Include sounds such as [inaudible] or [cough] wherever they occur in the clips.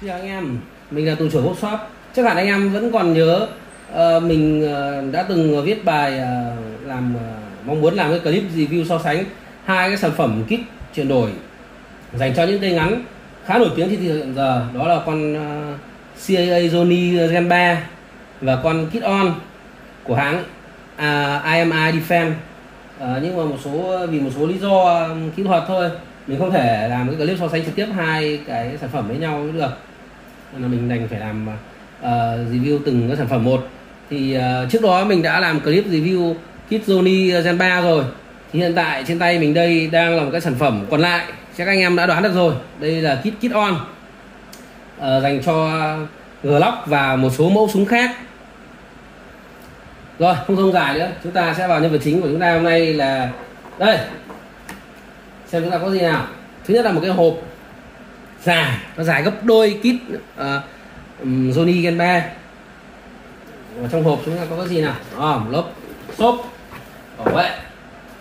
Xin chào anh em, mình là tù trưởng workshop. Chắc hẳn anh em vẫn còn nhớ uh, mình uh, đã từng ờ, viết bài uh, làm uh, mong muốn làm cái clip review so sánh hai cái sản phẩm kit chuyển đổi dành cho những cây ngắn khá nổi tiếng trên thị trường hiện giờ. Đó là con uh, CAA Sony Gen 3 và con Kit On của hãng à, uh, IMI Defense. Uh, nhưng mà một số vì một số lý do kỹ thuật thôi mình không thể làm cái clip so sánh trực tiếp hai cái sản phẩm với nhau được. Nên là mình đành phải làm uh, review từng cái sản phẩm một. Thì uh, trước đó mình đã làm clip review kit Sony Gen 3 rồi. Thì hiện tại trên tay mình đây đang là một cái sản phẩm còn lại. Chắc anh em đã đoán được rồi. Đây là kit kit on. Uh, dành cho Glock và một số mẫu súng khác. Rồi không dông dài nữa. Chúng ta sẽ vào nhân vật chính của chúng ta hôm nay là đây! Xem chúng ta có gì nào. Thứ nhất là một cái hộp dài nó dài gấp đôi kit uh, ờ, um, Sony Gen 3 ở trong hộp chúng ta có cái gì nào? À một lớp xốp bảo vệ.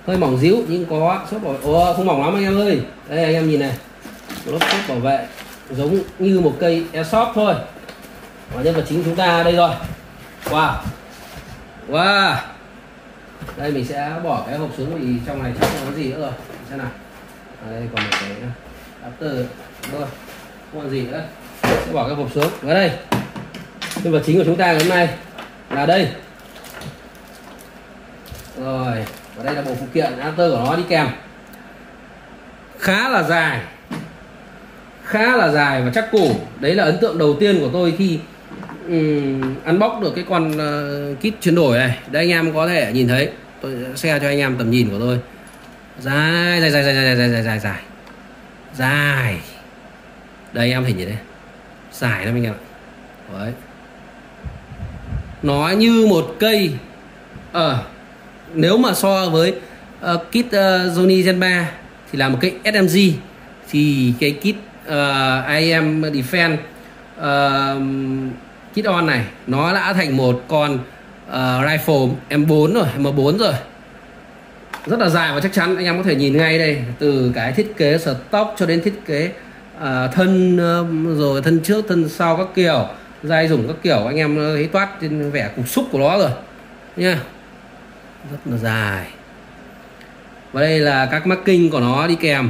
Hơi mỏng díu nhưng có xốp bảo vệ. Ồ, không mỏng lắm anh em ơi. Đây anh em nhìn này. Một lớp xốp bảo vệ giống như một cây airsoft thôi. Và nhân vật chính chúng ta đây rồi. Wow. Wow. Đây mình sẽ bỏ cái hộp xuống vì trong này chắc không có gì nữa rồi. Xem nào ở đây còn một cái after thôi không còn gì nữa. Sẽ bỏ cái hộp xuống. Ở đây nhân vật chính của chúng ta ngày hôm nay là đây. Rồi và đây là bộ phụ kiện after của nó đi kèm. Khá là dài. Khá là dài và chắc củ. Đấy là ấn tượng đầu tiên của tôi khi um, unbox được cái con uh, kit chuyển đổi này. Đây anh em có thể nhìn thấy. Tôi share cho anh em tầm nhìn của tôi dài dài dài dài dài dài dài dài dài. Dài. Đây em hình như thế. Dài lắm anh em ạ. Đấy. Nó như một cây. Ờ à, nếu mà so với uh, kit uh, Sony Gen 3 thì là một cái SMG thì cái kit ờ, uh, IM Defense uh, kit on này nó đã thành một con uh, rifle M4 rồi M4 rồi rất là dài và chắc chắn anh em có thể nhìn ngay đây. Từ cái thiết kế stock cho đến thiết kế uh, thân uh, rồi thân trước thân sau các kiểu dai dùng các kiểu anh em thấy toát trên vẻ cục xúc của nó rồi. Nha rất là dài. Và đây là các marking của nó đi kèm.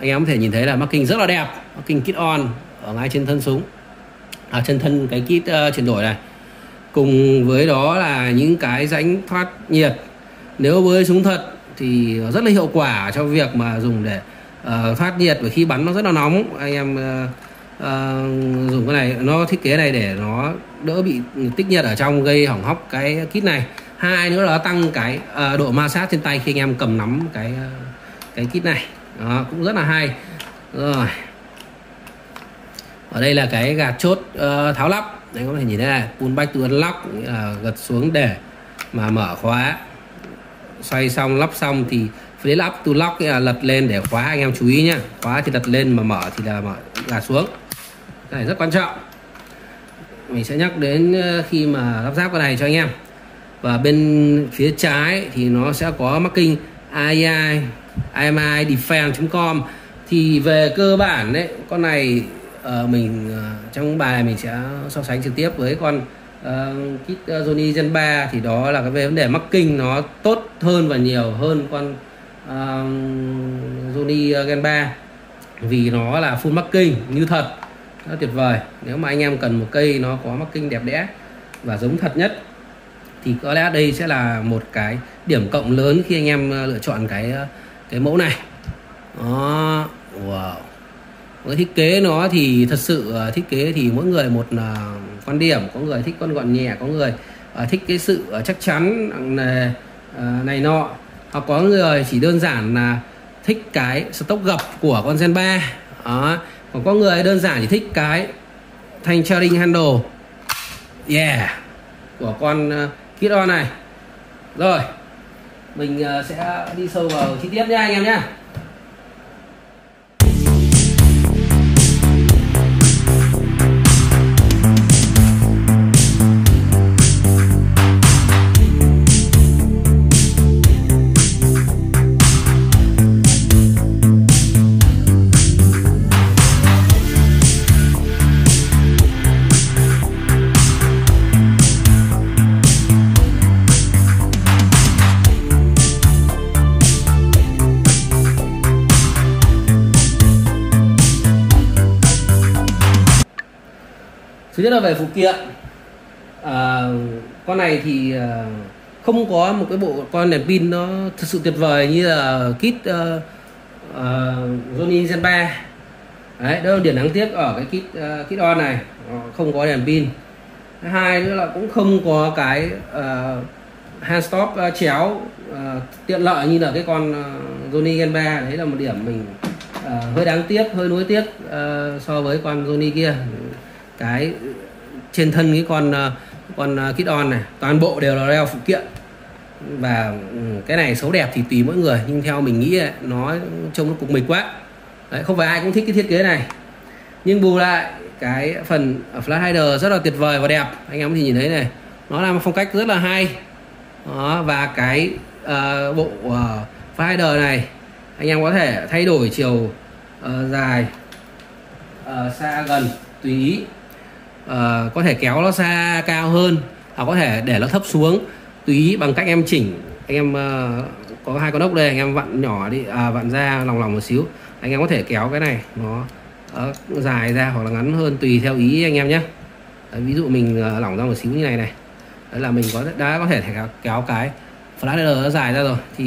Anh em có thể nhìn thấy là marking rất là đẹp marking kit on ở ngay trên thân súng. Ở trên thân cái kit uh, chuyển đổi này. Cùng với đó là những cái rãnh thoát nhiệt. Nếu với súng thật thì rất là hiệu quả cho việc mà dùng để ờ, uh, thoát nhiệt và khi bắn nó rất là nóng. Anh em uh, uh, dùng cái này nó thiết kế này để nó đỡ bị tích nhiệt ở trong gây hỏng hóc cái kit này. Hai nữa là tăng cái uh, độ ma sát trên tay khi anh em cầm nắm cái uh, cái kit này. Đó, cũng rất là hay. Rồi. Ở đây là cái gạt chốt uh, tháo lắp. Anh có thể nhìn thấy này pull back to unlock là gật xuống để mà mở khóa xoay xong lắp xong thì flip up to lock là lật lên để khóa anh em chú ý nhá. Khóa thì lật lên mà mở thì là mở là xuống. Cái này rất quan trọng. Mình sẽ nhắc đến ờ, khi mà lắp ráp cái này cho anh em. Và bên phía trái thì nó sẽ có marking AI IMI defense.com thì về cơ bản đấy con này uh, mình uh, trong bài mình sẽ so sánh trực tiếp với con uh, kit uh, Sony Gen 3 thì đó là cái về vấn đề marking nó tốt hơn và nhiều hơn con uh, Sony Gen 3 vì nó là full marking như thật. Rất tuyệt vời. Nếu mà anh em cần một cây nó có marking đẹp đẽ và giống thật nhất thì có lẽ đây sẽ là một cái điểm cộng lớn khi anh em lựa chọn cái cái mẫu này. Đó wow. Cái thiết kế nó thì thật sự thiết kế thì mỗi người một uh, quan điểm có người thích con gọn nhẹ có người uh, thích cái sự uh, chắc chắn này, uh, ờ, này nọ. Hoặc có người chỉ đơn giản là thích cái stock gập của con Gen 3 đó. còn có người đơn giản chỉ thích cái thanh charging handle. Yeah của con uh, kit on này. Rồi mình uh, sẽ đi sâu vào chi tiết nha anh em nhé về phụ kiện. À, con này thì à, không có một cái bộ con đèn pin nó thật sự tuyệt vời như là kit uh, uh, Sony Gen 3 đấy đó là điểm đáng tiếc ở cái kit uh, kit on này không có đèn pin. Hai nữa là cũng không có cái uh, hand stop uh, chéo uh, tiện lợi như là cái con uh, Sony Gen 3 đấy là một điểm mình uh, hơi đáng tiếc hơi nuối tiếc uh, so với con Sony kia. Cái trên thân cái con ờ, con ờ, kit on này. Toàn bộ đều là đeo phụ kiện. Và ừ, cái này xấu đẹp thì tùy mỗi người nhưng theo mình nghĩ nó trông nó cục mịch quá. Đấy, không phải ai cũng thích cái thiết kế này. Nhưng bù lại cái phần flat hider rất là tuyệt vời và đẹp. Anh em có thể nhìn thấy này nó là một phong cách rất là hay. Đó, và cái uh, bộ uh, flat hider này anh em có thể thay đổi chiều uh, dài uh, xa gần tùy ý uh, có thể kéo nó xa cao hơn hoặc có thể để nó thấp xuống. Tùy ý bằng cách em chỉnh. Anh em uh, có hai con ốc đây anh em vặn nhỏ đi à, vặn ra lòng lòng một xíu. Anh em có thể kéo cái này nó uh, dài ra hoặc là ngắn hơn tùy theo ý anh em nhé. Đấy, ví dụ mình uh, lỏng ra một xíu như này này. Đấy là mình có đã có thể kéo, kéo cái flatter nó dài ra rồi. Thì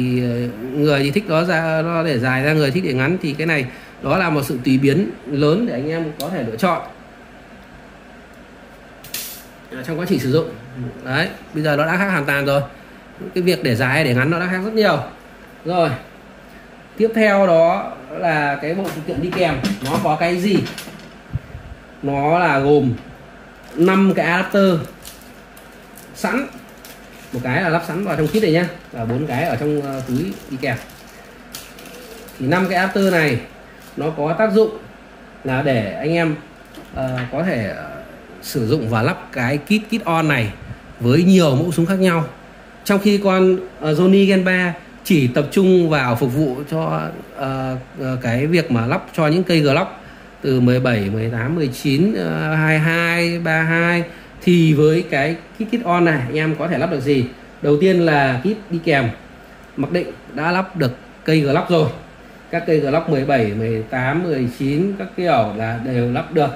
người thì thích nó ra nó để dài ra người thích để ngắn. Thì cái này đó là một sự tùy biến lớn để anh em có thể lựa chọn trong quá trình sử dụng. Đấy bây giờ nó đã khác hoàn toàn rồi. Cái việc để dài để ngắn nó đã khác rất nhiều. Rồi tiếp theo đó là cái bộ phụ kiện đi kèm. Nó có cái gì? Nó là gồm 5 cái adapter sẵn. Một cái là lắp sẵn vào trong kit này nhá và bốn cái ở trong ờ, túi đi kèm. Thì năm cái adapter này nó có tác dụng là để anh em uh, có thể uh, sử dụng và lắp cái kit kit on này với nhiều mẫu súng khác nhau. Trong khi con uh, Sony Gen 3 chỉ tập trung vào phục vụ cho uh, uh, cái việc mà lắp cho những cây Glock từ 17, 18, 19, uh, 22, 32 thì với cái kit kit on này anh em có thể lắp được gì? Đầu tiên là kit đi kèm. Mặc định đã lắp được cây Glock rồi. Các cây Glock 17, 18, 19 các kiểu là đều lắp được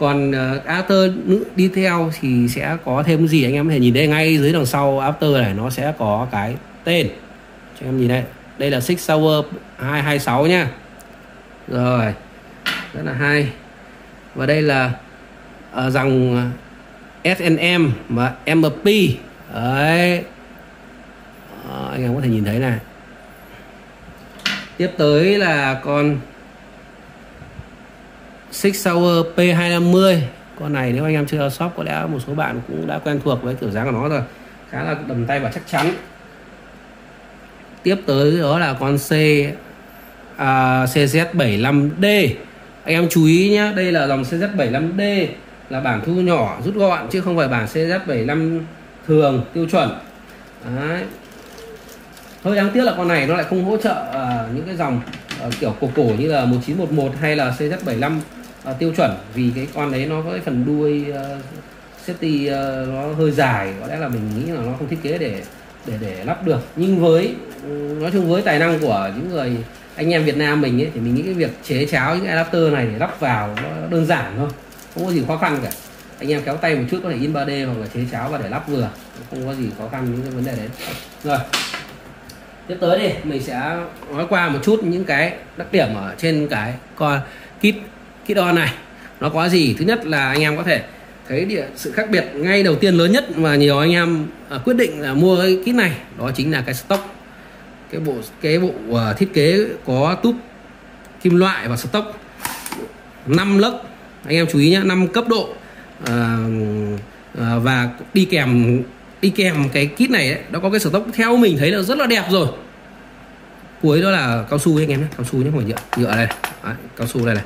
còn uh, after đi theo thì sẽ có thêm gì anh em có thể nhìn đây ngay dưới đằng sau after này nó sẽ có cái tên. Cho em nhìn đây đây là Six hour 226 nha rồi rất là hay. Và đây là uh, dòng ờ, SNM và MP đấy. Uh, anh em có thể nhìn thấy này. Tiếp tới là con Six Hour P250 con này nếu anh em chưa shop có lẽ một số bạn cũng đã quen thuộc với kiểu dáng của nó rồi. Khá là đầm tay và chắc chắn. Tiếp tới đó là con C à, CZ75D anh em chú ý nhé đây là dòng CZ75D là bản thu nhỏ rút gọn chứ không phải bản CZ75 thường tiêu chuẩn. Đấy. hơi đáng tiếc là con này nó lại không hỗ trợ uh, những cái dòng uh, kiểu cổ cổ như là 1911 hay là CZ75 uh, tiêu chuẩn vì cái con đấy nó có cái phần đuôi uh, safety uh, nó hơi dài có lẽ là mình nghĩ là nó không thiết kế để để để lắp được. Nhưng với nói chung với tài năng của những người anh em Việt Nam mình ấy thì mình nghĩ cái việc chế cháo những adapter này để lắp vào nó đơn giản thôi không có gì khó khăn cả. Anh em kéo tay một chút có thể in 3D hoặc là chế cháo và để lắp vừa không có gì khó khăn những cái vấn đề đấy. Rồi tiếp tới đi mình sẽ nói qua một chút những cái đặc điểm ở trên cái con kit kit on này. Nó có gì? Thứ nhất là anh em có thể thấy địa sự khác biệt ngay đầu tiên lớn nhất mà nhiều anh em à, quyết định là mua cái kit này đó chính là cái stock. Cái bộ cái bộ uh, thiết kế có túp kim loại và stock 5 lớp. Anh em chú ý nhé 5 cấp độ à, à, và đi kèm đi kèm cái kit này ấy, nó có cái stock theo mình thấy là rất là đẹp rồi. Cuối đó là cao su anh em nhé cao su nhé không phải nhựa nhựa đây. Đấy, cao su đây này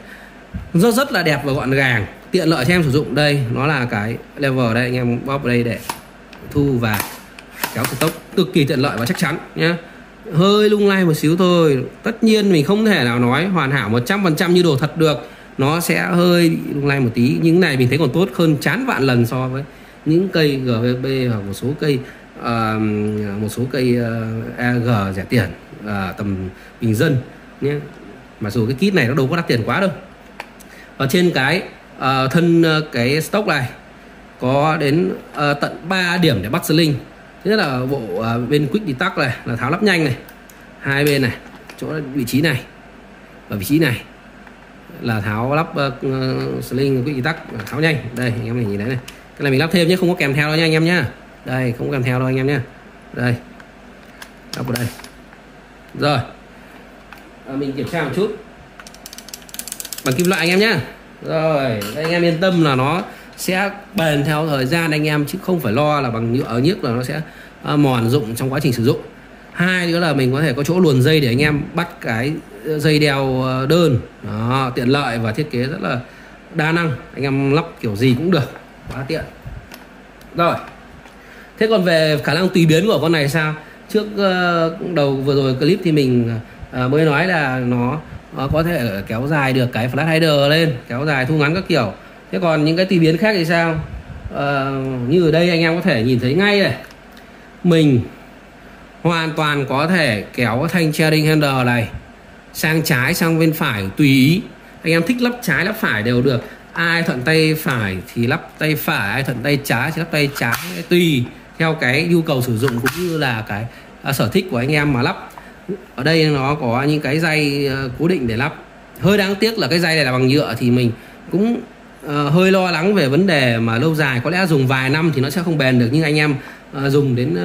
rất rất là đẹp và gọn gàng. Tiện lợi cho em sử dụng đây. Nó là cái lever đây anh em bóp đây để thu và kéo tốc. Cực kỳ tiện lợi và chắc chắn nhé hơi lung lay một xíu thôi. Tất nhiên mình không thể nào nói hoàn hảo 100% như đồ thật được. Nó sẽ hơi lung lay một tí. Những này mình thấy còn tốt hơn chán vạn lần so với những cây GVB hoặc một số cây uh, một số cây ờ, uh, AG rẻ tiền uh, tầm bình dân nhé Mà dù cái kit này nó đâu có đắt tiền quá đâu ở trên cái uh, thân uh, cái stock này có đến uh, tận 3 điểm để bắt sling. Thứ nhất là bộ uh, bên quick detach này là tháo lắp nhanh này hai bên này chỗ vị trí này ở vị trí này là tháo lắp uh, sling quick detach tháo nhanh. Đây anh em nhìn thấy này. Cái này mình lắp thêm nhé không có kèm theo đâu nha anh em nhá. Đây không có kèm theo đâu anh em nhá. Đây lắp vào đây. Rồi à, mình kiểm tra một chút bằng kim loại anh em nhá. Rồi anh em yên tâm là nó sẽ bền theo thời gian anh em chứ không phải lo là bằng nhựa ờ, nhức là nó sẽ ờ, mòn dụng trong quá trình sử dụng. Hai nữa là mình có thể có chỗ luồn dây để anh em bắt cái ờ, dây đeo đơn. Đó, tiện lợi và thiết kế rất là đa năng. Anh em lắp kiểu gì cũng được quá tiện. Rồi thế còn về khả năng tùy biến của con này sao? Trước đầu vừa rồi clip thì mình mới nói là nó nó có thể kéo dài được cái flash header lên kéo dài thu ngắn các kiểu. Thế còn những cái tùy biến khác thì sao? À, như ở đây anh em có thể nhìn thấy ngay này. Mình hoàn toàn có thể kéo thanh trailing handle này sang trái sang bên phải tùy ý. Anh em thích lắp trái lắp phải đều được. Ai thuận tay phải thì lắp tay phải ai thuận tay trái thì lắp tay trái. Tùy theo cái nhu cầu sử dụng cũng như là cái à, sở thích của anh em mà lắp ở đây nó có những cái dây ờ, cố định để lắp. Hơi đáng tiếc là cái dây này là bằng nhựa thì mình cũng uh, hơi lo lắng về vấn đề mà lâu dài có lẽ dùng vài năm thì nó sẽ không bền được nhưng anh em uh, dùng đến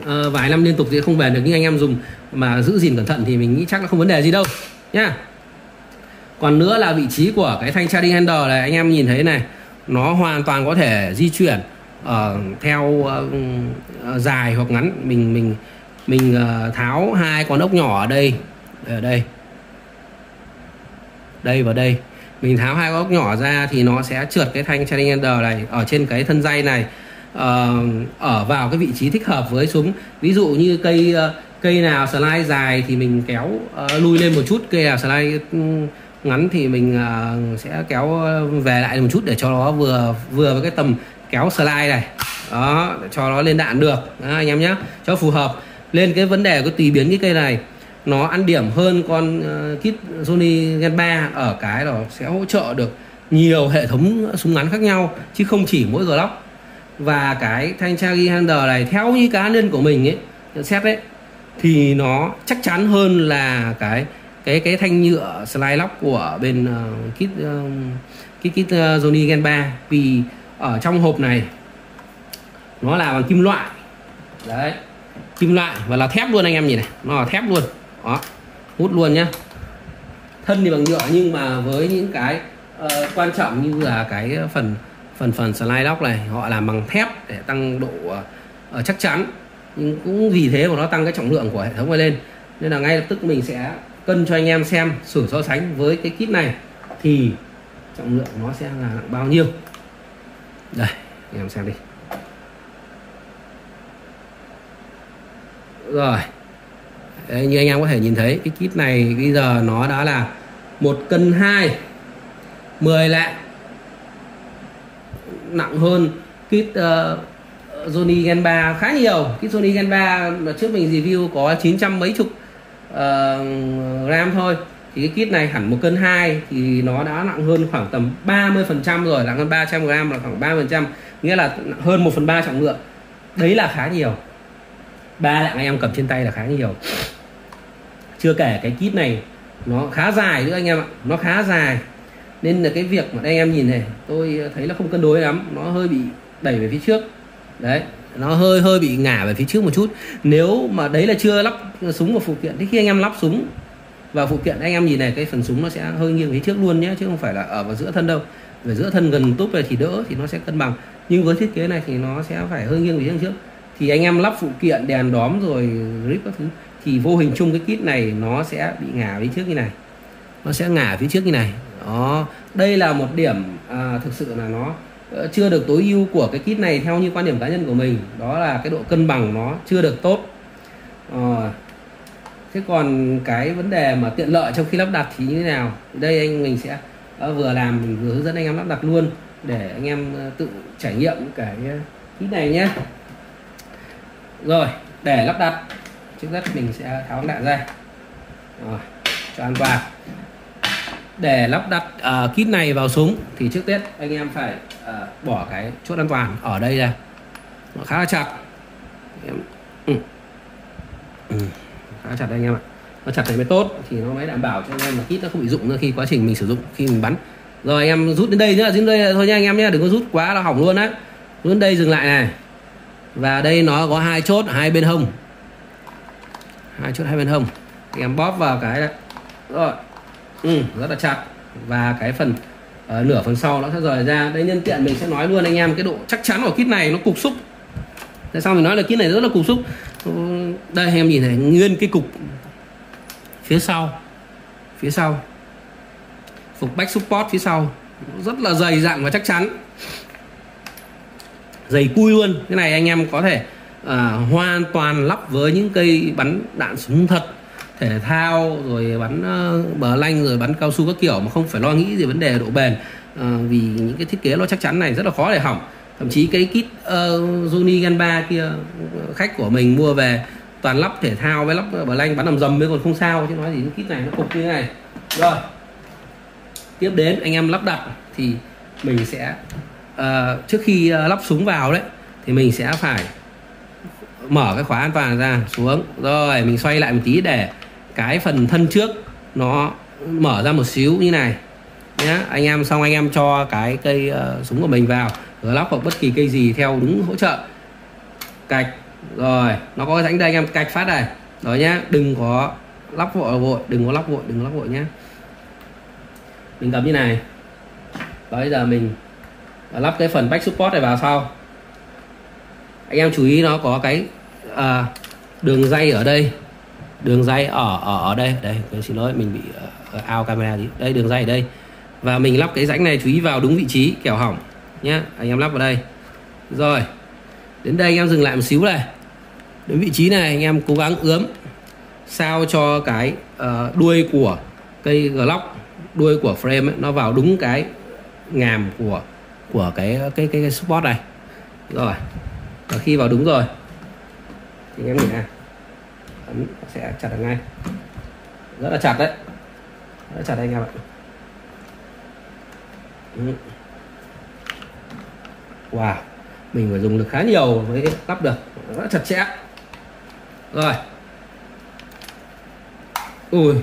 uh, vài năm liên tục thì không bền được nhưng anh em dùng. Mà giữ gìn cẩn thận thì mình nghĩ chắc là không vấn đề gì đâu nhá. Còn nữa là vị trí của cái thanh charging handle này anh em nhìn thấy này nó hoàn toàn có thể di chuyển uh, theo uh, dài hoặc ngắn. Mình mình mình ờ, tháo hai con ốc nhỏ ở đây ở đây. Đây và đây. Mình tháo hai con ốc nhỏ ra thì nó sẽ trượt cái thanh Challenger ender này ở trên cái thân dây này uh, ở vào cái vị trí thích hợp với súng. Ví dụ như cây uh, cây nào slide dài thì mình kéo uh, lui lên một chút cây nào slide ừ, ngắn thì mình uh, sẽ kéo về lại một chút để cho nó vừa vừa với cái tầm kéo slide này. Đó để cho nó lên đạn được. Đó, anh em nhé cho phù hợp lên cái vấn đề có tùy biến cái cây này. Nó ăn điểm hơn con uh, kit Sony Gen 3 ở cái đó sẽ hỗ trợ được nhiều hệ thống súng ngắn khác nhau chứ không chỉ mỗi Glock. Và cái thanh tra ghi này theo như cá nhân của mình ấy nhận xét đấy thì nó chắc chắn hơn là cái cái cái thanh nhựa slide lock của bên uh, kit uh, kit kit uh, Sony Gen 3 vì ở trong hộp này nó là bằng kim loại. Đấy kim loại và là thép luôn anh em nhìn này. Nó là thép luôn. Đó. Hút luôn nhá. Thân thì bằng nhựa nhưng mà với những cái uh, quan trọng như là cái phần phần phần slide lock này họ làm bằng thép để tăng độ uh, chắc chắn. Nhưng cũng vì thế mà nó tăng cái trọng lượng của hệ thống này lên. Nên là ngay lập tức mình sẽ cân cho anh em xem sử so sánh với cái kit này thì trọng lượng nó sẽ là bao nhiêu. Đây anh em xem đi. Rồi. Đấy, như anh em có thể nhìn thấy cái kit này bây giờ nó đã là một cân 2 10 lạng nặng hơn kit uh, ờ, Sony Gen 3 khá nhiều. Kit Sony Gen 3 mà trước mình review có 900 mấy chục uh, gram thôi. Thì cái kit này hẳn một cân 2 thì nó đã nặng hơn khoảng tầm 30 phần trăm rồi nặng hơn 300 gram là khoảng 3 phần trăm nghĩa là hơn 1 phần 3 trọng lượng. Đấy là khá nhiều ba lạng anh em cầm trên tay là khá nhiều. Chưa kể cái kit này, nó khá dài nữa anh em ạ. Nó khá dài. Nên là cái việc mà anh em nhìn này, tôi thấy là không cân đối lắm. Nó hơi bị đẩy về phía trước. Đấy, nó hơi hơi bị ngả về phía trước một chút. Nếu mà đấy là chưa lắp súng và phụ kiện, thì khi anh em lắp súng và phụ kiện, anh em nhìn này, cái phần súng nó sẽ hơi nghiêng phía trước luôn nhé, chứ không phải là ở vào giữa thân đâu. Về giữa thân gần túp này thì đỡ thì nó sẽ cân bằng. Nhưng với thiết kế này thì nó sẽ phải hơi nghiêng về phía trước thì anh em lắp phụ kiện đèn đóm rồi grip các thứ. Thì vô hình chung cái kit này nó sẽ bị ngả phía trước như này. Nó sẽ ngả phía trước như này. Đó. Đây là một điểm à, thực sự là nó ờ, chưa được tối ưu của cái kit này theo như quan điểm cá nhân của mình. Đó là cái độ cân bằng nó chưa được tốt. À, thế còn cái vấn đề mà tiện lợi trong khi lắp đặt thì như thế nào? Đây anh mình sẽ à, vừa làm mình vừa hướng dẫn anh em lắp đặt luôn để anh em tự trải nghiệm cái kit này nhé rồi để lắp đặt. Trước nhất mình sẽ tháo đạn ra. Rồi cho an toàn để lắp đặt uh, kit này vào súng thì trước tết anh em phải uh, bỏ cái chốt an toàn ở đây ra. Nó khá là chặt. Em ừ. Ừ. khá là chặt đây anh em ạ. Nó chặt này mới tốt thì nó mới đảm bảo cho anh em là kit nó không bị dụng nữa khi quá trình mình sử dụng khi mình bắn. Rồi anh em rút đến đây nữa đến đây thôi nha anh em nhé đừng có rút quá là hỏng luôn á. Rút đến đây dừng lại này và đây nó có hai chốt hai bên hông. Hai chốt hai bên hông. Thì em bóp vào cái này. rồi. Ừ, rất là chặt. Và cái phần uh, nửa phần sau nó sẽ rời ra. Đây nhân tiện mình sẽ nói luôn anh em cái độ chắc chắn của kit này nó cục xúc. Tại sao mình nói là kit này rất là cục xúc? Ừ, đây anh em nhìn này nguyên cái cục phía sau. Phía sau. Phục back support phía sau. Rất là dày dặn và chắc chắn dày cui luôn. Cái này anh em có thể à, hoàn toàn lắp với những cây bắn đạn súng thật thể thao rồi bắn uh, bờ lanh rồi bắn cao su các kiểu mà không phải lo nghĩ gì vấn đề độ bền. À, vì những cái thiết kế nó chắc chắn này rất là khó để hỏng. Thậm chí cái kit uh, Johnny Gan 3 kia khách của mình mua về toàn lắp thể thao với lắp bờ lanh bắn ầm dầm mới còn không sao. Chứ nói gì những kit này nó cục như thế này. Rồi tiếp đến anh em lắp đặt thì mình sẽ uh, trước khi uh, lắp súng vào đấy thì mình sẽ phải mở cái khóa an toàn ra xuống. Rồi mình xoay lại một tí để cái phần thân trước nó mở ra một xíu như này. Nhé anh em xong anh em cho cái cây uh, súng của mình vào. Lắp hoặc bất kỳ cây gì theo đúng hỗ trợ. Cạch. Rồi nó có cái rãnh đây anh em cạch phát này. Rồi nhá đừng có lắp vội vội đừng có lắp vội đừng có lắp vội nhé mình cầm như này. Bây giờ mình lắp cái phần back support này vào sau. Anh em chú ý nó có cái à, đường dây ở đây. Đường dây ở ở ở đây. Đây tôi xin lỗi mình bị uh, ao camera đi đây đường dây ở đây. Và mình lắp cái rãnh này chú ý vào đúng vị trí kẻo hỏng nhé anh em lắp vào đây. Rồi đến đây anh em dừng lại một xíu này. Đến vị trí này anh em cố gắng ướm sao cho cái uh, đuôi của cây glock đuôi của frame ấy, nó vào đúng cái ngàm của của cái cái cái, cái support này. Rồi. Và khi vào đúng rồi thì anh em nhìn này. Ấn sẽ chặt được ngay. Rất là chặt đấy. Rất là chặt đây anh em ạ. Ừ. Wow. Mình phải dùng lực khá nhiều mới lắp được. Rất chặt chẽ. Rồi. Ui.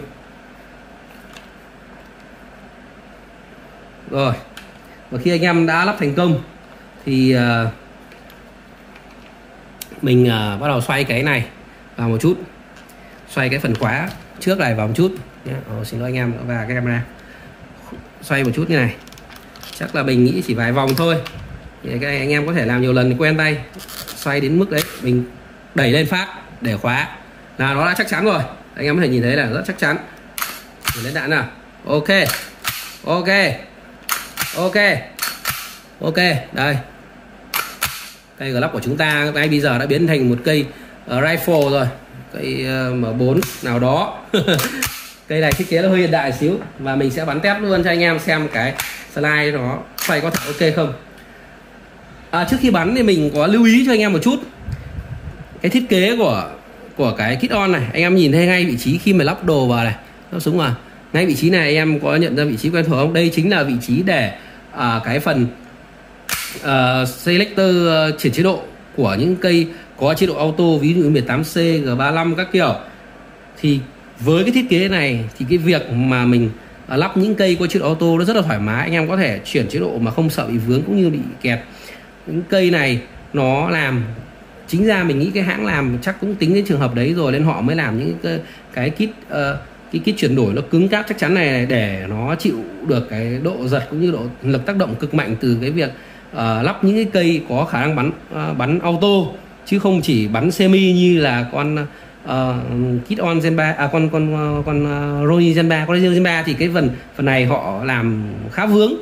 Rồi và khi anh em đã lắp thành công thì uh, mình uh, bắt đầu xoay cái này vào một chút. Xoay cái phần khóa trước này vào một chút. Nhé. Oh, ờ, xin lỗi anh em và cái camera. Xoay một chút như này. Chắc là mình nghĩ chỉ vài vòng thôi. Thì các anh em có thể làm nhiều lần quen tay. Xoay đến mức đấy mình đẩy lên phát để khóa. Là nó đã chắc chắn rồi. Anh em có thể nhìn thấy là rất chắc chắn. Để lên đạn nào? Ok. Ok ok. Ok đây. Cây glock của chúng ta ngay bây giờ đã biến thành một cây uh, rifle rồi. Cây ờ, uh, M4 nào đó. [laughs] Cây này thiết kế nó hơi hiện đại xíu và mình sẽ bắn test luôn cho anh em xem cái slide nó xoay có thể ok không. À, trước khi bắn thì mình có lưu ý cho anh em một chút. Cái thiết kế của của cái kit on này anh em nhìn thấy ngay vị trí khi mà lắp đồ vào này. Nó súng à ngay vị trí này anh em có nhận ra vị trí quen thuộc không? Đây chính là vị trí để à, cái phần uh, selector uh, chuyển chế độ của những cây có chế độ auto ví dụ 18C, G35 các kiểu. Thì với cái thiết kế này thì cái việc mà mình à, lắp những cây có chế độ auto nó rất là thoải mái. Anh em có thể chuyển chế độ mà không sợ bị vướng cũng như bị kẹt. Những cây này nó làm chính ra mình nghĩ cái hãng làm chắc cũng tính đến trường hợp đấy rồi nên họ mới làm những cái, cái kit uh, cái cái chuyển đổi nó cứng cáp chắc chắn này để nó chịu được cái độ giật cũng như độ lực tác động cực mạnh từ cái việc uh, lắp những cái cây có khả năng bắn uh, bắn auto chứ không chỉ bắn semi như là con uh, Kit On Gen 3 à con con con uh, Ronin Gen 3 con Gen 3 thì cái phần phần này họ làm khá vướng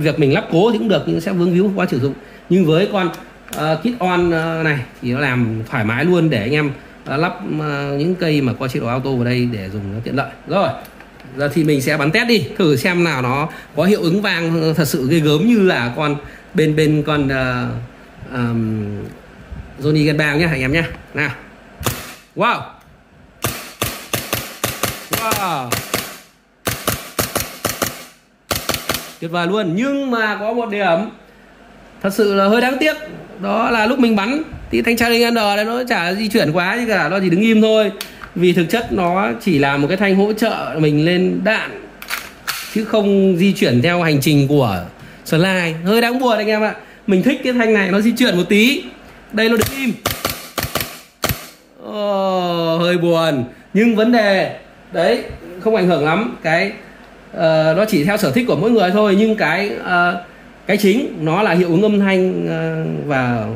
việc mình lắp cố thì cũng được nhưng sẽ vướng víu quá sử dụng. Nhưng với con uh, Kit On uh, này thì nó làm thoải mái luôn để anh em lắp à, những cây mà có chế độ auto vào đây để dùng nó tiện lợi. Rồi giờ thì mình sẽ bắn test đi thử xem nào nó có hiệu ứng vang ờ, thật sự ghê gớm như là con bên bên con uh, um, Johnny Ganbang nhé anh em nhé nào. Wow. Wow. Tuyệt vời luôn nhưng mà có một điểm thật sự là hơi đáng tiếc đó là lúc mình bắn thì thanh tra linh đấy nó chả di chuyển quá gì cả nó chỉ đứng im thôi. Vì thực chất nó chỉ là một cái thanh hỗ trợ mình lên đạn chứ không di chuyển theo hành trình của slide hơi đáng buồn anh em ạ. Mình thích cái thanh này nó di chuyển một tí. Đây nó đứng im. Oh, hơi buồn. Nhưng vấn đề đấy không ảnh hưởng lắm. Cái uh, nó chỉ theo sở thích của mỗi người thôi. Nhưng cái uh, cái chính nó là hiệu ứng âm thanh ờ, và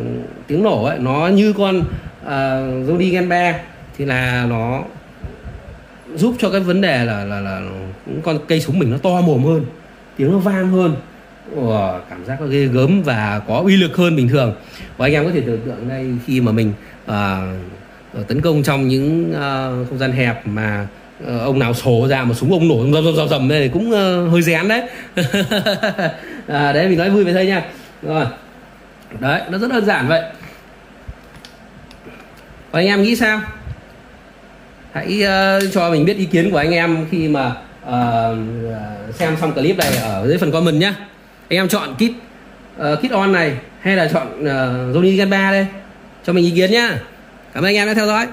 tiếng nổ ấy nó như con ờ, uh, Jody Genbe thì là nó giúp cho cái vấn đề là là là con cây súng mình nó to mồm hơn tiếng nó vang hơn. Ủa, cảm giác nó ghê gớm và có uy lực hơn bình thường. Và anh em có thể tưởng tượng đây khi mà mình uh, tấn công trong những uh, không gian hẹp mà uh, ông nào sổ ra mà súng ông nổ rầm rầm rầm rầm này cũng uh, hơi rén đấy. [laughs] à, đấy mình nói vui với thôi nha. Rồi. Đấy nó rất đơn giản vậy. Và anh em nghĩ sao? Hãy uh, cho mình biết ý kiến của anh em khi mà uh, xem xong clip này ở dưới phần comment nhé anh em chọn kit uh, kit on này hay là chọn uh, Johnny Gan 3 đây? Cho mình ý kiến nhá. Cảm ơn anh em đã theo dõi.